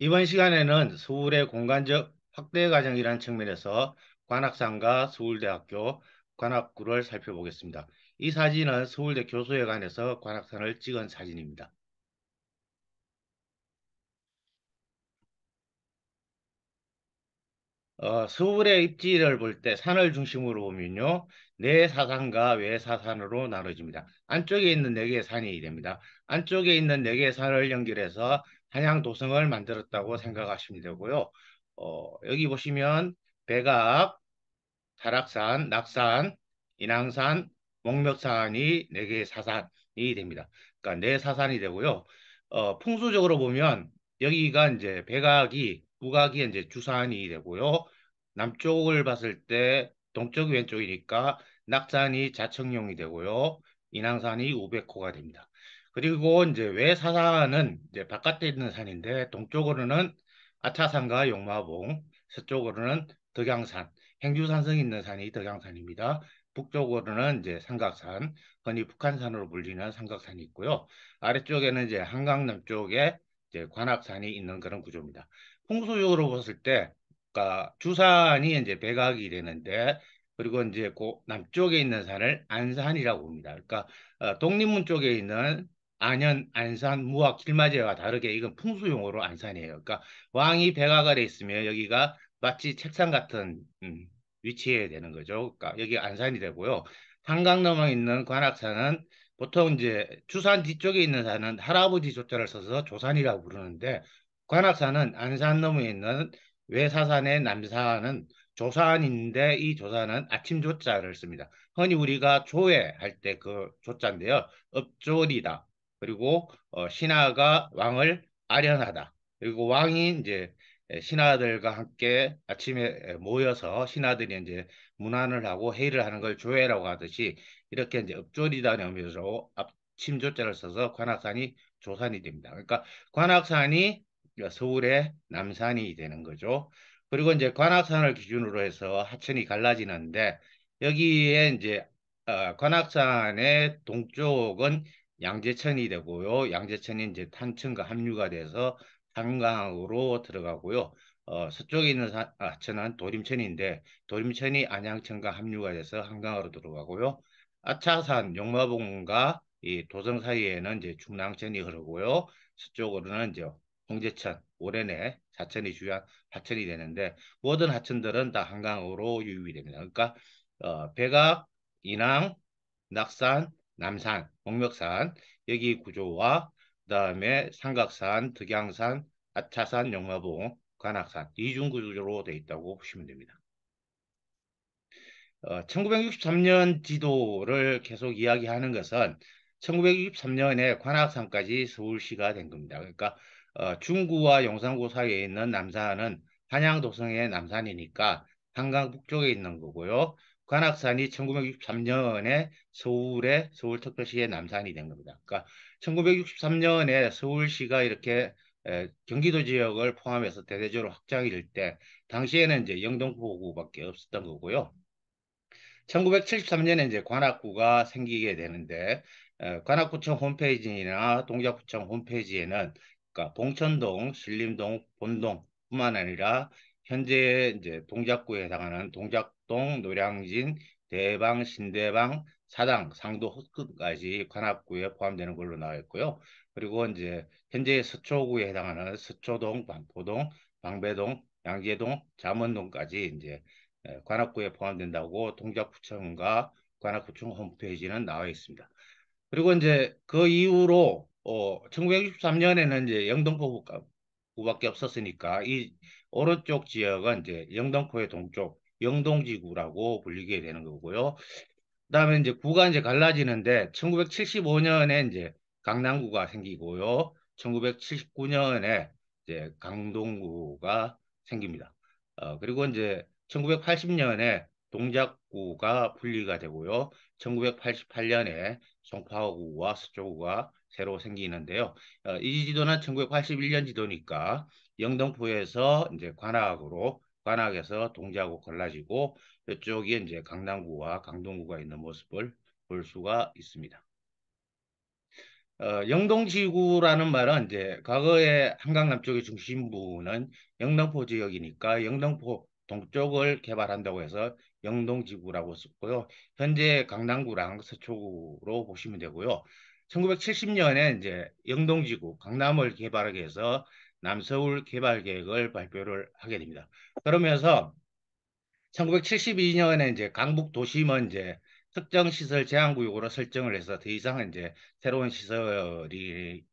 이번 시간에는 서울의 공간적 확대 과정이라는 측면에서 관악산과 서울대학교 관악구를 살펴보겠습니다. 이 사진은 서울대 교수회관에서 관악산을 찍은 사진입니다. 어, 서울의 입지를 볼 때 산을 중심으로 보면요. 내사산과 외사산으로 나눠집니다. 안쪽에 있는 네 개의 산이 됩니다. 안쪽에 있는 네 개의 산을 연결해서 한양 도성을 만들었다고 생각하시면 되고요. 어, 여기 보시면 백악, 다락산, 낙산, 인왕산, 목멱산이 네 개의 사산이 됩니다. 그러니까 네 사산이 되고요. 어, 풍수적으로 보면 여기가 이제 백악이 북악이 이제 주산이 되고요. 남쪽을 봤을 때 동쪽 왼쪽이니까 낙산이 자청룡이 되고요. 인왕산이 우백호가 됩니다. 그리고 이제 외사산은 이제 바깥에 있는 산인데 동쪽으로는 아차산과 용마봉, 서쪽으로는 덕양산, 행주산성이 있는 산이 덕양산입니다. 북쪽으로는 이제 삼각산, 흔히 북한산으로 불리는 삼각산이 있고요. 아래쪽에는 이제 한강 남 쪽에 이제 관악산이 있는 그런 구조입니다. 풍수적으로 봤을 때, 그러니까 주산이 이제 백악이 되는데, 그리고 이제 그 남쪽에 있는 산을 안산이라고 봅니다. 그러니까 어, 독립문 쪽에 있는 안현, 안산, 무학, 길마제와 다르게 이건 풍수용어로 안산이에요. 그러니까 왕이 백악 아래 있으면 여기가 마치 책상 같은 음, 위치에 되는 거죠. 그러니까 여기 안산이 되고요. 한강 넘어 있는 관악산은 보통 이제 주산 뒤쪽에 있는 산은 할아버지 조자를 써서 조산이라고 부르는데 관악산은 안산 너머에 있는 외사산의 남산은 조산인데 이 조산은 아침 조자를 씁니다. 흔히 우리가 조회 할 때 그 조자인데요. 업조리다. 그리고 어, 신하가 왕을 아련하다. 그리고 왕이 이제 신하들과 함께 아침에 모여서 신하들이 이제 문안을 하고 회의를 하는 걸 조회라고 하듯이 이렇게 이제 업조리다는 의미로 아침 조자를 써서 관악산이 조산이 됩니다. 그러니까 관악산이 서울의 남산이 되는 거죠. 그리고 이제 관악산을 기준으로 해서 하천이 갈라지는데 여기에 이제 어, 관악산의 동쪽은 양재천이 되고요. 양재천이 이제 탄천과 합류가 돼서 한강으로 들어가고요. 어, 서쪽에 있는 사, 하천은 도림천인데 도림천이 안양천과 합류가 돼서 한강으로 들어가고요. 아차산 용마봉과 이 도성 사이에는 이제 중랑천이 흐르고요. 서쪽으로는 이제 홍제천, 오래내 하천이 주요한 하천이 되는데 모든 하천들은 다 한강으로 유입이 됩니다. 그러니까 어, 백악, 인왕, 낙산, 남산, 목멱산 여기 구조와 그 다음에 삼각산, 득양산, 아차산, 영마봉, 관악산 이중 구조로 되어 있다고 보시면 됩니다. 어, 1963년 지도를 계속 이야기하는 것은 1963년에 관악산까지 서울시가 된 겁니다. 그러니까 어, 중구와 용산구 사이에 있는 남산은 한양도성의 남산이니까 한강 북쪽에 있는 거고요. 관악산이 1963년에 서울의 서울특별시의 남산이 된 겁니다. 그러니까 1963년에 서울시가 이렇게 에, 경기도 지역을 포함해서 대대적으로 확장이 될 때 당시에는 이제 영등포구밖에 없었던 거고요. 1973년에 이제 관악구가 생기게 되는데 에, 관악구청 홈페이지나 동작구청 홈페이지에는 그러니까 봉천동, 신림동, 본동뿐만 아니라 현재 이제 동작구에 해당하는 동작동, 노량진, 대방, 신대방, 사당, 상도, 헛끝까지 관악구에 포함되는 걸로 나와 있고요. 그리고 이제 현재 서초구에 해당하는 서초동, 반포동, 방배동, 양재동, 잠원동까지 이제 관악구에 포함된다고 동작구청과 관악구청 홈페이지는 나와 있습니다. 그리고 이제 그 이후로 어 1963년에는 이제 영등포구 밖에 없었으니까 이 오른쪽 지역은 이제 영등포의 동쪽 영동지구라고 불리게 되는 거고요. 그다음에 이제 구가 이제 갈라지는데 1975년에 이제 강남구가 생기고요. 1979년에 이제 강동구가 생깁니다. 어, 그리고 이제 1980년에 동작구가 분리가 되고요. 1988년에 송파구와 서초구가 새로 생기는데요. 어, 이 지도는 1981년 지도니까 영등포에서 이제 관악으로 관악에서 동작구 갈라지고 이쪽이 이제 강남구와 강동구가 있는 모습을 볼 수가 있습니다. 어, 영동지구라는 말은 이제 과거에 한강 남쪽의 중심부는 영등포 지역이니까 영등포 동쪽을 개발한다고 해서 영동지구라고 썼고요. 현재 강남구랑 서초구로 보시면 되고요. 1970년에 이제 영동지구 강남을 개발하기 위해서 남서울 개발 계획을 발표를 하게 됩니다. 그러면서 1972년에 이제 강북 도심은 이제 특정 시설 제한 구역으로 설정을 해서 더 이상 이제 새로운 시설이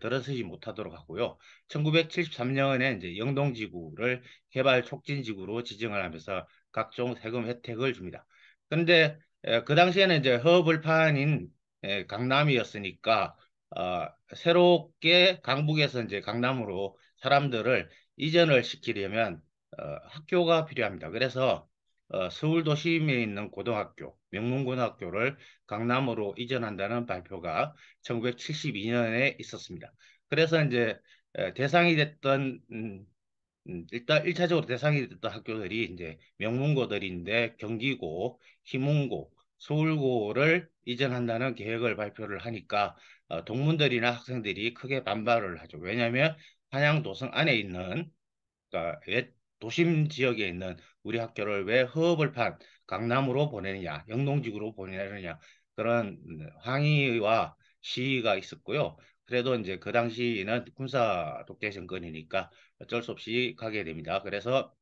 들어서지 못하도록 하고요. 1973년에 이제 영동지구를 개발 촉진지구로 지정을 하면서 각종 세금 혜택을 줍니다. 그런데 그 당시에는 이제 허벌판인 강남이었으니까 어, 새롭게 강북에서 이제 강남으로 사람들을 이전을 시키려면 어, 학교가 필요합니다. 그래서 어, 서울 도심에 있는 고등학교, 명문고등학교를 강남으로 이전한다는 발표가 1972년에 있었습니다. 그래서 이제 대상이 됐던 음, 음, 일단 1차적으로 대상이 됐던 학교들이 이제 명문고들인데 경기고, 희문고, 서울고를 이전한다는 계획을 발표를 하니까 어, 동문들이나 학생들이 크게 반발을 하죠. 왜냐하면 한양 도성 안에 있는 그러니까 도심 지역에 있는 우리 학교를 왜 허업을 판 강남으로 보내느냐, 영동지구로 보내느냐 그런 항의와 시위가 있었고요. 그래도 이제 그 당시에는 군사 독재 정권이니까 어쩔 수 없이 가게 됩니다. 그래서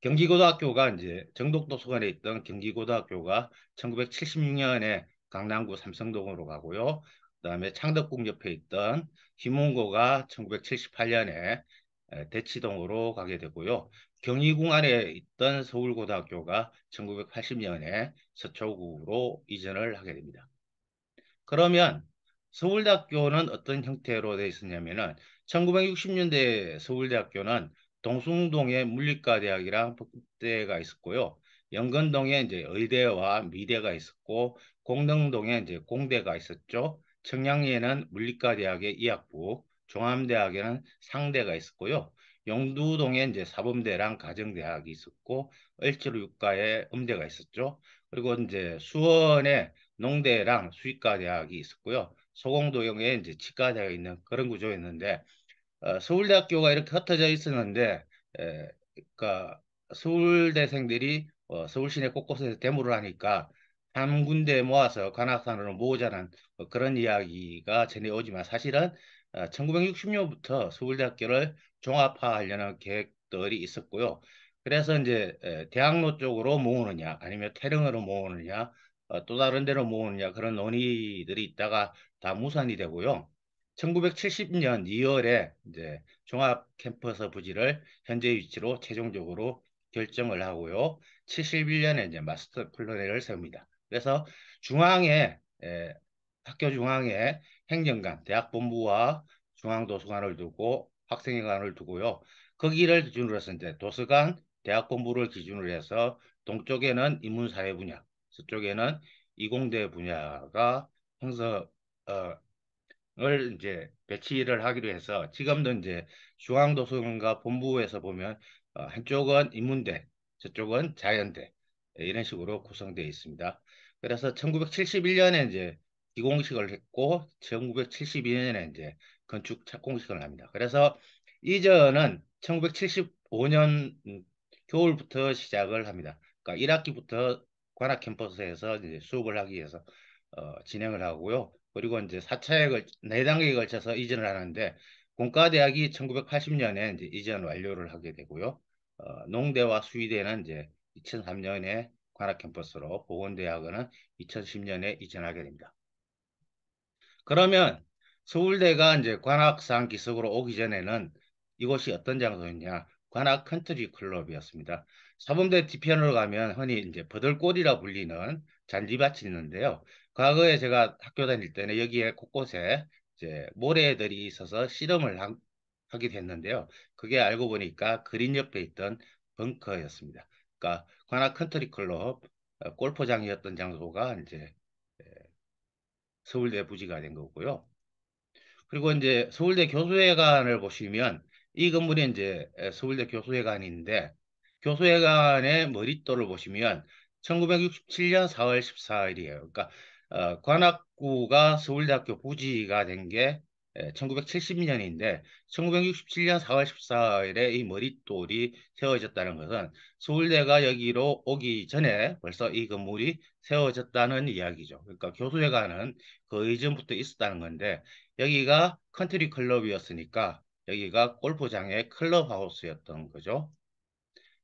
경기고등학교가 이제 정독도서관에 있던 경기고등학교가 1976년에 강남구 삼성동으로 가고요. 그다음에 창덕궁 옆에 있던 희문고가 1978년에 대치동으로 가게 되고요. 경희궁 안에 있던 서울고등학교가 1980년에 서초구로 이전을 하게 됩니다. 그러면 서울대학교는 어떤 형태로 되어 있었냐면은 1960년대 서울대학교는 동숭동에 물리과 대학이랑 법대가 있었고요. 연건동에 이제 의대와 미대가 있었고 공릉동에 이제 공대가 있었죠. 청량리에는 물리과 대학의 이학부, 종암대학에는 상대가 있었고요. 영두동에 이제 사범대랑 가정대학이 있었고 을지로육가에 음대가 있었죠. 그리고 이제 수원에 농대랑 수의과 대학이 있었고요. 소공도역에 이제 치과 대학이 있는 그런 구조였는데 어, 서울대학교가 이렇게 흩어져 있었는데 에, 그러니까 서울대생들이 어, 서울 시내 곳곳에서 데모를 하니까 한 군데 모아서 관악산으로 모으자는 어, 그런 이야기가 전해오지만 사실은 1960년부터 어, 서울대학교를 종합화하려는 계획들이 있었고요. 그래서 이제 대학로 쪽으로 모으느냐 아니면 태릉으로 모으느냐 어, 또 다른 데로 모으느냐 그런 논의들이 있다가 다 무산이 되고요. 1970년 2월에 이제 종합 캠퍼스 부지를 현재 위치로 최종적으로 결정을 하고요. 71년에 이제 마스터 플랜을 세웁니다. 그래서 중앙에 에, 학교 중앙에 행정관, 대학 본부와 중앙 도서관을 두고 학생회관을 두고요. 거기를 기준으로 해서 이제 도서관, 대학 본부를 기준으로 해서 동쪽에는 인문사회 분야, 서쪽에는 이공대 분야가 형성 을 이제 배치를 하기로 해서 지금도 이제 중앙도서관과 본부에서 보면 어, 한쪽은 인문대, 저쪽은 자연대 이런 식으로 구성되어 있습니다. 그래서 1971년에 이제 기공식을 했고 1972년에 이제 건축 착공식을 합니다. 그래서 이전은 1975년 겨울부터 시작을 합니다. 그러니까 1학기부터 관악 캠퍼스에서 이제 수업을 하기 위해서 어, 진행을 하고요. 그리고 이제 4차에 걸 4단계에 걸쳐서 이전을 하는데 공과대학이 1980년에 이제 이전 완료를 하게 되고요. 어, 농대와 수의대는 이제 2003년에 관악 캠퍼스로 보건대학은 2010년에 이전하게 됩니다. 그러면 서울대가 이제 관악산 기슭으로 오기 전에는 이곳이 어떤 장소였냐? 관악 컨트리 클럽이었습니다. 사범대 뒤편으로 가면 흔히 이제 버들골이라 불리는 잔디밭이 있는데요. 과거에 제가 학교 다닐 때는 여기에 곳곳에 이제 모래들이 있어서 실험을 하, 하게 됐는데요. 그게 알고 보니까 그린 옆에 있던 벙커였습니다. 그러니까 관악 컨트리 클럽 어, 골프장이었던 장소가 이제 서울대 부지가 된 거고요. 그리고 이제 서울대 교수회관을 보시면 이 건물이 이제 서울대 교수회관인데 교수회관의 머릿돌을 보시면 1967년 4월 14일이에요. 그러니까 어, 관악구가 서울대학교 부지가 된 게 1970년인데 1967년 4월 14일에 이 머릿돌이 세워졌다는 것은 서울대가 여기로 오기 전에 벌써 이 건물이 세워졌다는 이야기죠. 그러니까 교수회관은 그 이전부터 있었다는 건데 여기가 컨트리 클럽이었으니까 여기가 골프장의 클럽하우스였던 거죠.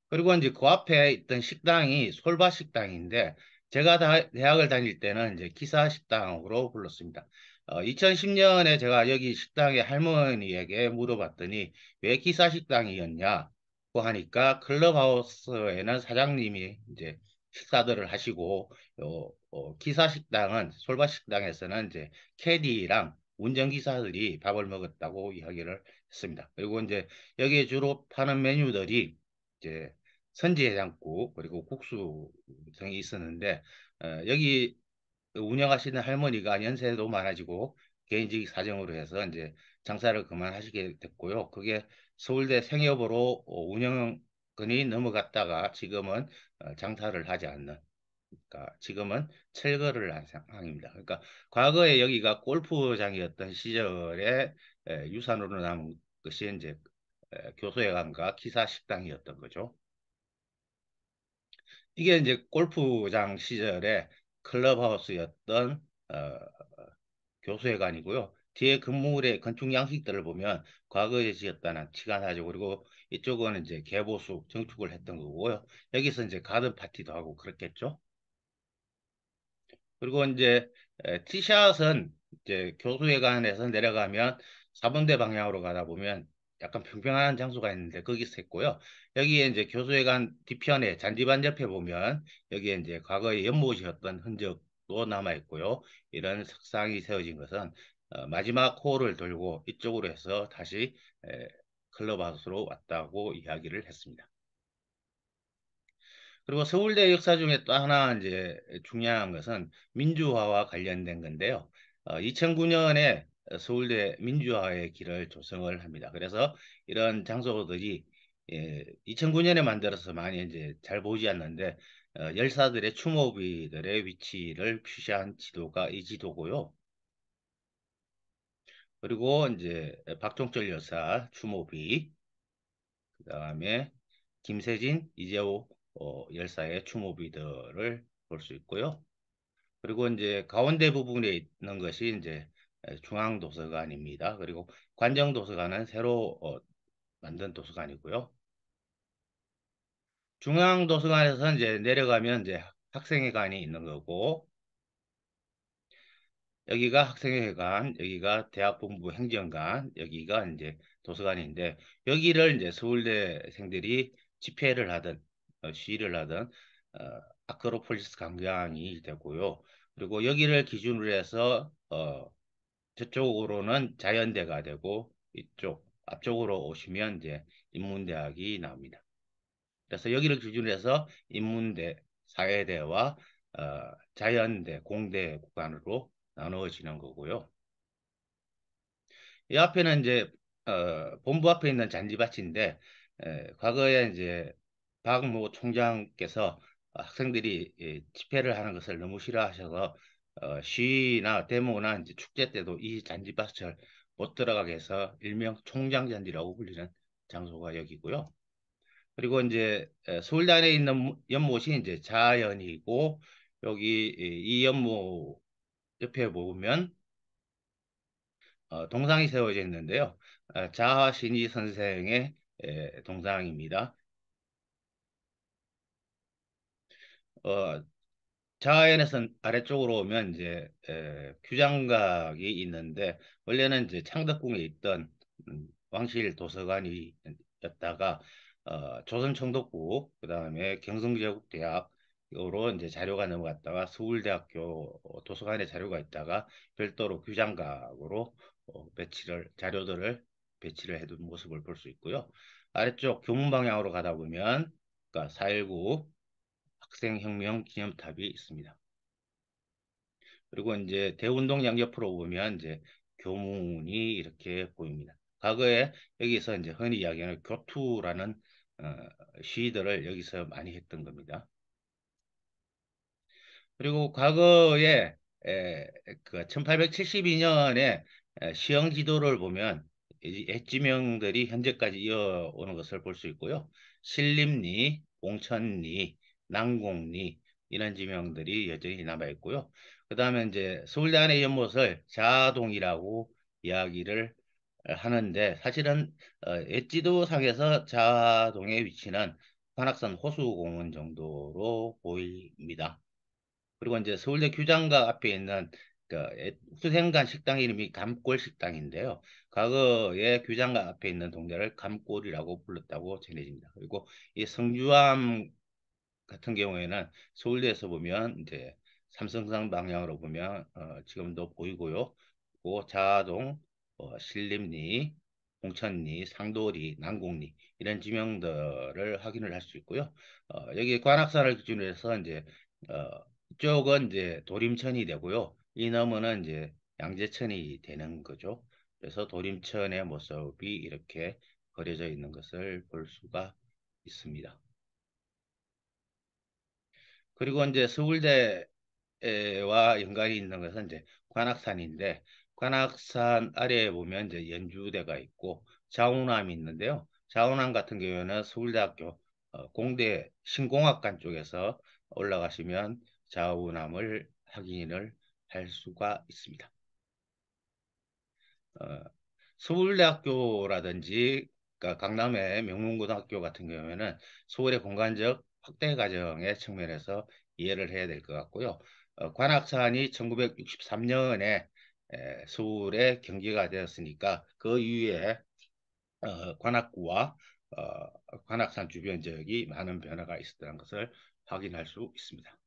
그리고 이제 그 앞에 있던 식당이 솔밭 식당인데 제가 다, 대학을 다닐 때는 이제 기사 식당으로 불렀습니다. 어, 2010년에 제가 여기 식당의 할머니에게 물어봤더니 왜 기사 식당이었냐고 하니까 클럽하우스에는 사장님이 이제 식사들을 하시고 어, 어, 기사 식당은 솔바 식당에서는 이제 캐디랑 운전기사들이 밥을 먹었다고 이야기를 했습니다. 그리고 이제 여기에 주로 파는 메뉴들이 이제 선지해장국 그리고 국수 등이 있었는데 어, 여기 운영하시는 할머니가 연세도 많아지고 개인적 사정으로 해서 이제 장사를 그만하시게 됐고요. 그게 서울대 생협으로 운영권이 넘어갔다가 지금은 어, 장사를 하지 않는 그러니까 지금은 철거를 한 상황입니다. 그러니까 과거에 여기가 골프장이었던 시절에 유산으로 남은 것이 이제 교수회관과 기사식당이었던 거죠. 이게 이제 골프장 시절에 클럽하우스였던 어, 교수회관이고요. 뒤에 건물의 건축 양식들을 보면 과거에 지었다는 나죠. 그리고 이쪽은 이제 개보수 정축을 했던 거고요. 여기서 이제 가든 파티도 하고 그렇겠죠. 그리고 이제 티샷은 이제 교수회관에서 내려가면 4번대 방향으로 가다 보면 약간 평평한 장소가 있는데 거기서 했고요. 여기에 이제 교수회관 뒤편에 잔디반 옆에 보면 여기에 이제 과거에 연못이었던 흔적도 남아 있고요. 이런 석상이 세워진 것은 어, 마지막 호를 돌고 이쪽으로 해서 다시 에, 클럽하우스로 왔다고 이야기를 했습니다. 그리고 서울대 역사 중에 또 하나 이제 중요한 것은 민주화와 관련된 건데요. 어, 2009년에 서울대 민주화의 길을 조성을 합니다. 그래서 이런 장소들이 예, 2009년에 만들어서 많이 이제 잘 보이지 않는데 어, 열사들의 추모비들의 위치를 표시한 지도가 이 지도고요. 그리고 이제 박종철 여사 추모비, 그 다음에 김세진, 이재호 어, 열사의 추모비들을 볼 수 있고요. 그리고 이제 가운데 부분에 있는 것이 이제 중앙도서관입니다. 그리고 관정도서관은 새로 어, 만든 도서관이고요. 중앙도서관에서 이제 내려가면 이제 학생회관이 있는 거고 여기가 학생회관, 여기가 대학본부 행정관, 여기가 이제 도서관인데 여기를 이제 서울대생들이 집회를 하든 어, 시위를 하든 어, 아크로폴리스 광장이 되고요. 그리고 여기를 기준으로 해서 어, 저쪽으로는 자연대가 되고 이쪽 앞쪽으로 오시면 이제 인문대학이 나옵니다. 그래서 여기를 기준으로 해서 인문대, 사회대와 어, 자연대, 공대 구간으로 나누어지는 거고요. 이 앞에는 이제 어, 본부 앞에 있는 잔디밭인데 에, 과거에 이제 박모 총장께서 학생들이 예, 집회를 하는 것을 너무 싫어하셔서 어, 시나 데모나 이제 축제 때도 이 잔디밭을 못 들어가게 해서 일명 총장잔디라고 불리는 장소가 여기고요. 그리고 이제 서울대 안에 있는 연못이 이제 자연이고 여기 이 연못 옆에 보면 어, 동상이 세워져 있는데요. 어, 자하신이 선생의 에, 동상입니다. 어, 자연에서 아래쪽으로 오면 이제 에, 규장각이 있는데 원래는 이제 창덕궁에 있던 음, 왕실 도서관이었다가 어, 조선청독국 그다음에 경성제국대학으로 이제 자료가 넘어갔다가 서울대학교 도서관에 자료가 있다가 별도로 규장각으로 어, 배치를 자료들을 배치를 해둔 모습을 볼 수 있고요. 아래쪽 교문 방향으로 가다 보면 그러니까 419 학생혁명 기념탑이 있습니다. 그리고 이제 대운동 양옆으로 보면 이제 교문이 이렇게 보입니다. 과거에 여기서 이제 흔히 이야기하는 교투라는 어, 시위들을 여기서 많이 했던 겁니다. 그리고 과거에 에, 그 1872년에 시형 지도를 보면 옛지명들이 현재까지 이어오는 것을 볼 수 있고요. 신림리, 봉천리, 난곡리 이런 지명들이 여전히 남아 있고요. 그 다음에 이제 서울대 안의 연못을 자동이라고 이야기를 하는데 사실은 어, 옛지도 상에서 자동의 위치는 관악산 호수공원 정도로 보입니다. 그리고 이제 서울대 규장각 앞에 있는 그 후생간 식당 이름이 감골 식당인데요. 과거에 규장각 앞에 있는 동네를 감골이라고 불렀다고 전해집니다. 그리고 이 성주암 같은 경우에는 서울대에서 보면 이제 삼성산 방향으로 보면 어, 지금도 보이고요. 그 자동, 어, 신림리, 공천리, 상도리, 난곡리 이런 지명들을 확인을 할 수 있고요. 어, 여기 관악산을 기준으로 해서 이제 어, 이쪽은 이제 도림천이 되고요. 이 너머는 이제 양재천이 되는 거죠. 그래서 도림천의 모습이 이렇게 그려져 있는 것을 볼 수가 있습니다. 그리고 이제 서울대와 연관이 있는 것은 이제 관악산인데 관악산 아래에 보면 이제 연주대가 있고 자운함이 있는데요. 자운함 같은 경우에는 서울대학교 어, 공대 신공학관 쪽에서 올라가시면 자운함을 확인을 할 수가 있습니다. 어, 서울대학교라든지 그러니까 강남의 명문고등학교 같은 경우에는 서울의 공간적 확대 과정의 측면에서 이해를 해야 될 것 같고요. 어, 관악산이 1963년에 에, 서울의 경기가 되었으니까 그 이후에 어, 관악구와 어, 관악산 주변 지역이 많은 변화가 있었다는 것을 확인할 수 있습니다.